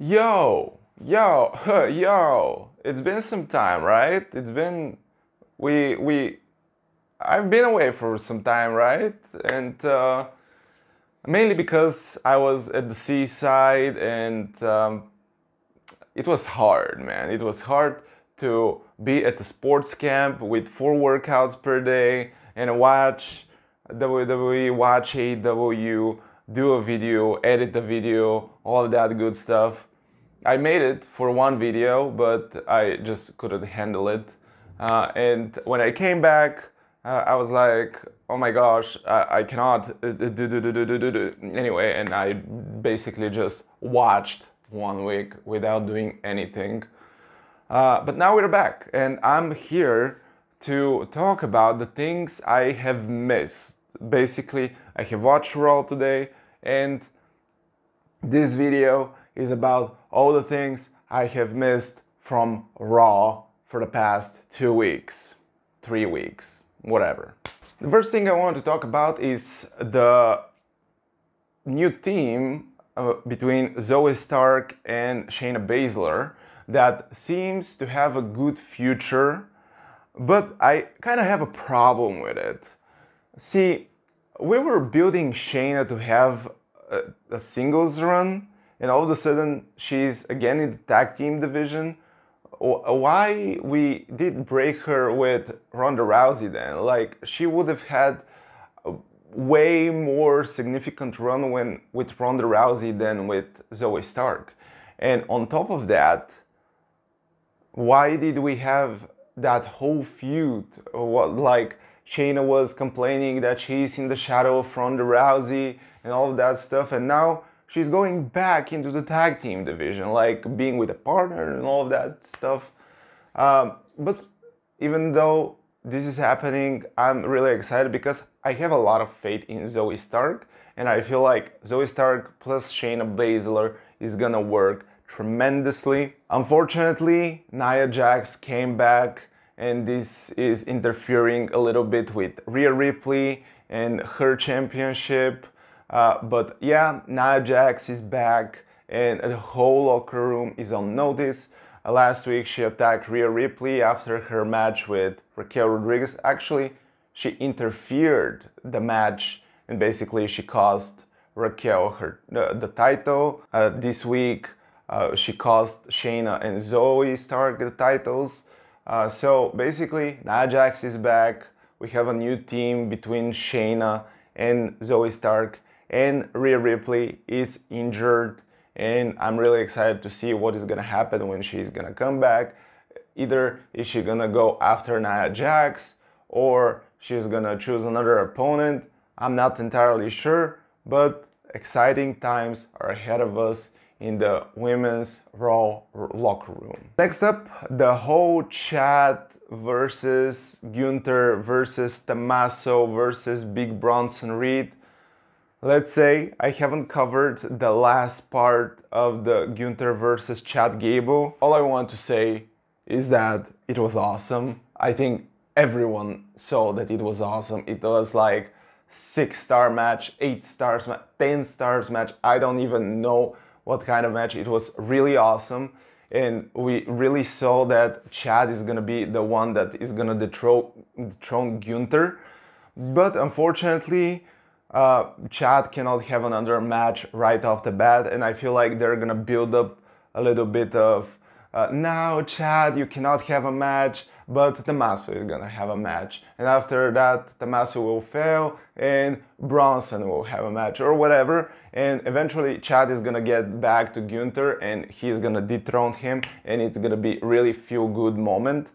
Yo, yo, yo, it's been some time, right? It's been, we, we, I've been away for some time, right? And uh, mainly because I was at the seaside and um, it was hard, man. It was hard to be at the sports camp with four workouts per day and watch WWE, watch AEW, do a video, edit the video, all that good stuff. I made it for one video, but I just couldn't handle it. Uh, and when I came back, uh, I was like, oh my gosh, I, I cannot do, do, do, do, do, do. Anyway, and I basically just watched one week without doing anything. Uh, but now we're back, and I'm here to talk about the things I have missed. Basically, I have watched Raw today, and this video is about all the things I have missed from Raw for the past two weeks, three weeks, whatever. The first thing I want to talk about is the new team uh, between Zoey Stark and Shayna Baszler that seems to have a good future, but I kind of have a problem with it. See, we were building Shayna to have a, a singles run, and all of a sudden she's again in the tag team division. Why we did break her with Ronda Rousey then? Like she would have had way more significant run when with Ronda Rousey than with Zoey Stark. And on top of that, why did we have that whole feud? What like Shayna was complaining that she's in the shadow of Ronda Rousey and all of that stuff, and now she's going back into the tag team division, like being with a partner and all of that stuff. Um, but even though this is happening, I'm really excited because I have a lot of faith in Zoey Stark, and I feel like Zoey Stark plus Shayna Baszler is gonna work tremendously. Unfortunately, Nia Jax came back and this is interfering a little bit with Rhea Ripley and her championship. Uh, but yeah, Nia Jax is back and the whole locker room is on notice. Uh, last week she attacked Rhea Ripley after her match with Raquel Rodriguez. Actually, she interfered the match and basically she cost Raquel her uh, the title. Uh, this week uh, she cost Shayna and Zoey Stark the titles. Uh, so basically, Nia Jax is back. We have a new team between Shayna and Zoey Stark and Rhea Ripley is injured and I'm really excited to see what is gonna happen when she's gonna come back. Either is she gonna go after Nia Jax or she's gonna choose another opponent. I'm not entirely sure, but exciting times are ahead of us in the women's Raw locker room. Next up, the whole Chad versus Gunther versus Tommaso versus Big Bronson Reed Let's say I haven't covered the last part of the Gunther versus Chad Gable. All I want to say is that it was awesome. I think everyone saw that it was awesome. It was like six star match, eight stars, 10 stars match. I don't even know what kind of match. It was really awesome. And we really saw that Chad is gonna be the one that is gonna dethrone, dethrone Gunther. But unfortunately, uh, Chad cannot have another match right off the bat, and I feel like they're gonna build up a little bit of uh, now, Chad, you cannot have a match, but Tommaso is gonna have a match, and after that, Tommaso will fail, and Bronson will have a match or whatever, and eventually Chad is gonna get back to Gunther, and he's gonna dethrone him, and it's gonna be really feel good moment.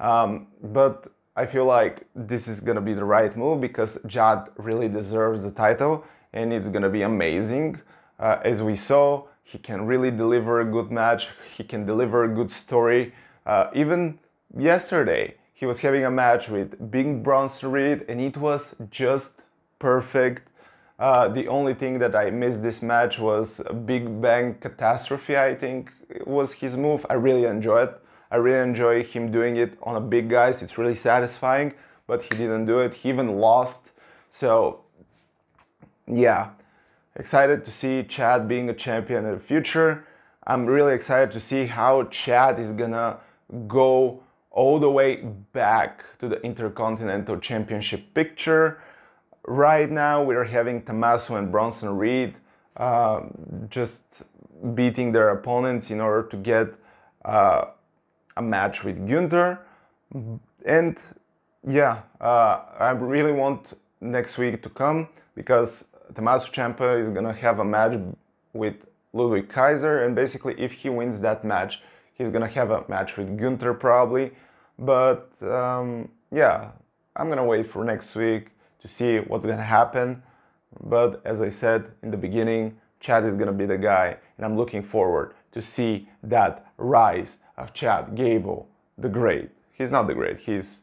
Um, but I feel like this is gonna be the right move because Chad really deserves the title and it's gonna be amazing. Uh, as we saw, he can really deliver a good match, he can deliver a good story. Uh, even yesterday, he was having a match with Big Bronson Reed and it was just perfect. Uh, the only thing that I missed this match was Big Bang Catastrophe, I think it was his move. I really enjoyed it. I really enjoy him doing it on a big guys. It's really satisfying, but he didn't do it. He even lost. So, yeah, excited to see Chad being a champion in the future. I'm really excited to see how Chad is gonna go all the way back to the Intercontinental Championship picture. Right now, we're having Tommaso and Bronson Reed uh, just beating their opponents in order to get uh, a match with Gunther. And yeah, uh, I really want next week to come because Tommaso Ciampa is gonna have a match with Ludwig Kaiser, and basically, if he wins that match, he's gonna have a match with Gunther probably. But um, yeah, I'm gonna wait for next week to see what's gonna happen. But as I said in the beginning, Chad is gonna be the guy, and I'm looking forward to see that rise of Chad Gable, the great. He's not the great, he's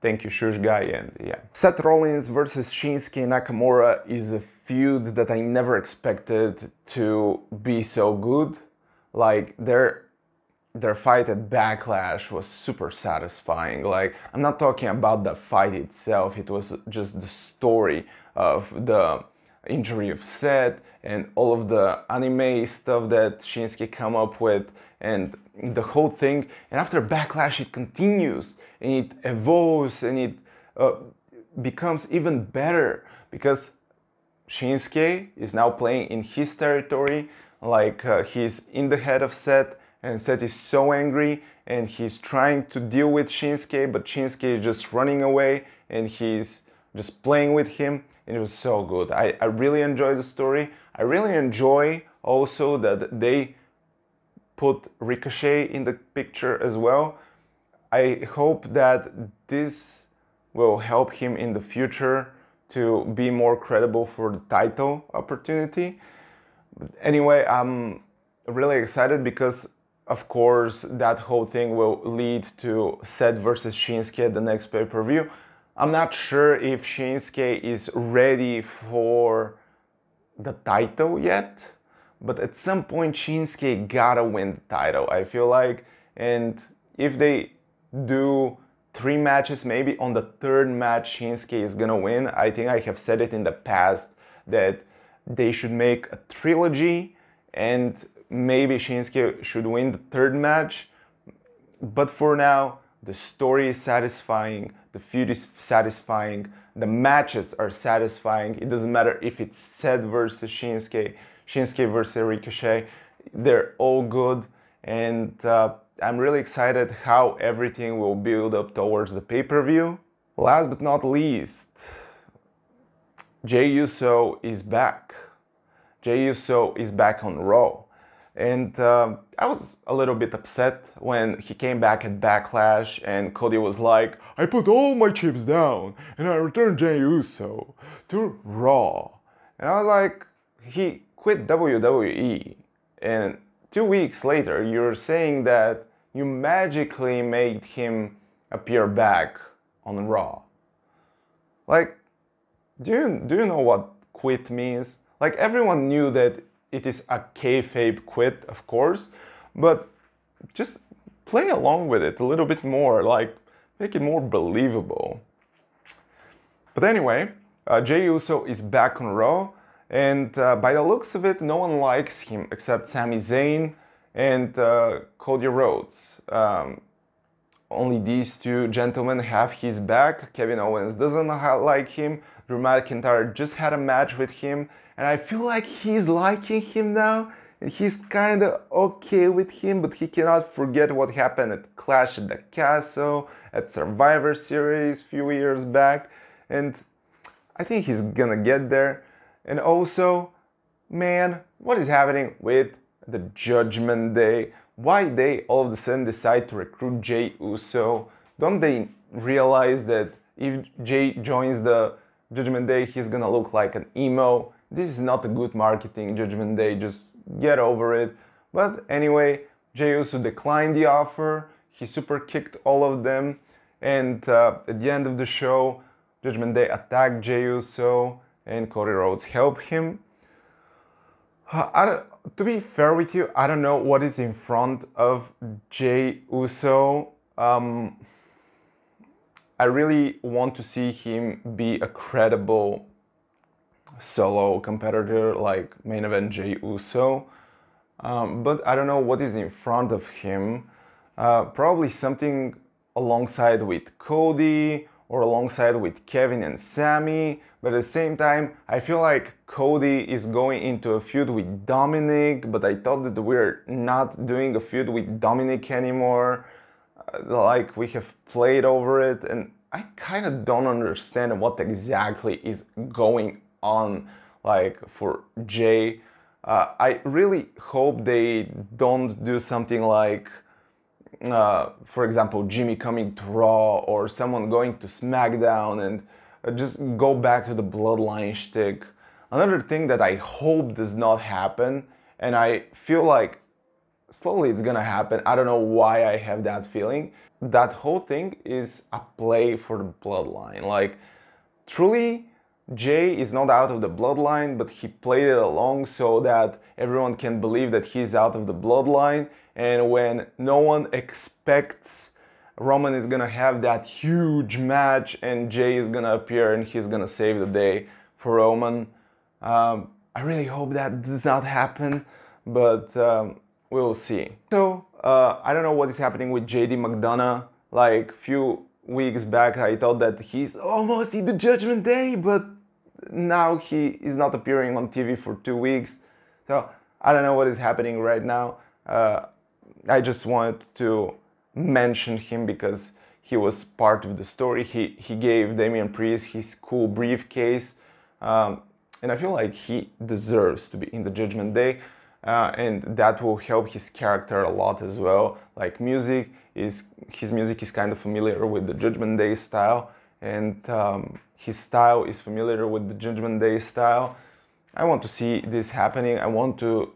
thank you Shush guy and yeah. Seth Rollins versus Shinsuke Nakamura is a feud that I never expected to be so good. Like their their fight at Backlash was super satisfying. Like I'm not talking about the fight itself, it was just the story of the injury of Seth and all of the anime stuff that Shinsuke come up with and the whole thing. And after Backlash, it continues and it evolves and it uh, becomes even better because Shinsuke is now playing in his territory. Like uh, he's in the head of Seth and Seth is so angry and he's trying to deal with Shinsuke, but Shinsuke is just running away and he's just playing with him and it was so good. I, I really enjoy the story. I really enjoy also that they put Ricochet in the picture as well. I hope that this will help him in the future to be more credible for the title opportunity. Anyway, I'm really excited because of course that whole thing will lead to Seth versus Shinsuke at the next pay-per-view. I'm not sure if Shinsuke is ready for the title yet, but at some point Shinsuke gotta win the title, I feel like. And if they do three matches, maybe on the third match Shinsuke is gonna win, I think I have said it in the past that they should make a trilogy and maybe Shinsuke should win the third match. But for now, the story is satisfying, the feud is satisfying, the matches are satisfying. It doesn't matter if it's Seth versus Shinsuke, Shinsuke versus Ricochet, they're all good. And uh, I'm really excited how everything will build up towards the pay per view. Last but not least, Jey Uso is back. Jey Uso is back on Raw. And uh, I was a little bit upset when he came back at Backlash and Cody was like, I put all my chips down and I returned Jey Uso to Raw. And I was like, he quit WWE. And two weeks later, you're saying that you magically made him appear back on Raw. Like, do you, do you know what quit means? Like, everyone knew that it is a kayfabe quit, of course, but just play along with it a little bit more, like make it more believable. But anyway, uh, Jey Uso is back on Raw, and uh, by the looks of it, no one likes him except Sami Zayn and uh, Cody Rhodes. Um, only these two gentlemen have his back. Kevin Owens doesn't like him. Drew McIntyre just had a match with him, and I feel like he's liking him now. And he's kind of okay with him, but he cannot forget what happened at Clash at the Castle, at Survivor Series a few years back, and I think he's gonna get there. And also, man, what is happening with the Judgment Day? Why they all of a sudden decide to recruit Jey Uso? Don't they realize that if Jey joins the Judgment Day, he's gonna look like an emo. This is not a good marketing, Judgment Day, just get over it. But anyway, Jey Uso declined the offer, he super kicked all of them, and uh, at the end of the show, Judgment Day attacked Jey Uso, and Cody Rhodes help him. Uh, to be fair with you, I don't know what is in front of Jey Uso. Um, I really want to see him be a credible solo competitor like main event Jey Uso. um, but I don't know what is in front of him. Uh, probably something alongside with Cody or alongside with Kevin and Sami, but at the same time, I feel like Cody is going into a feud with Dominic, but I thought that we're not doing a feud with Dominic anymore. Uh, like we have played over it, and I kind of don't understand what exactly is going on, like for Jey. Uh, I really hope they don't do something like uh, for example, Jimmy coming to Raw or someone going to SmackDown and uh, just go back to the bloodline shtick. Another thing that I hope does not happen, and I feel like slowly it's gonna happen. I don't know why I have that feeling. That whole thing is a play for the bloodline. Like, truly, Jey is not out of the bloodline, but he played it along so that everyone can believe that he's out of the bloodline. And when no one expects Roman is gonna have that huge match and Jey is gonna appear and he's gonna save the day for Roman. Um, I really hope that does not happen, but um, we'll see. So, uh, I don't know what is happening with JD McDonagh. Like, few weeks back, I thought that he's almost in the Judgment Day, but now he is not appearing on TV for two weeks. So I don't know what is happening right now. Uh, I just wanted to mention him because he was part of the story. He, he gave Damian Priest his cool briefcase. Um, and I feel like he deserves to be in the Judgment Day. Uh, and that will help his character a lot as well. Like music is, his music is kind of familiar with the Judgment Day style, and um, his style is familiar with the Judgment Day style. I want to see this happening. I want to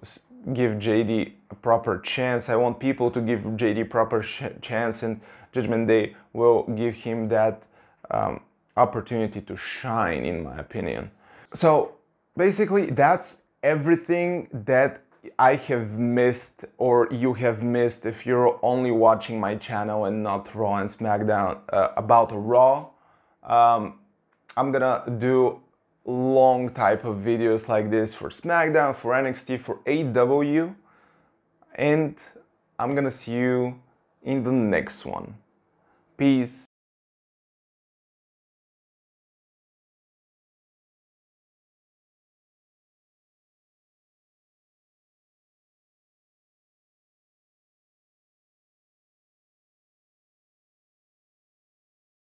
give JD a proper chance. I want people to give JD proper chance, and Judgment Day will give him that um, opportunity to shine, in my opinion. So basically, that's everything that I have missed or you have missed if you're only watching my channel and not Raw and SmackDown uh, about Raw. Um, I'm gonna do long type of videos like this for SmackDown, for NXT, for AW, and I'm gonna see you in the next one. Peace.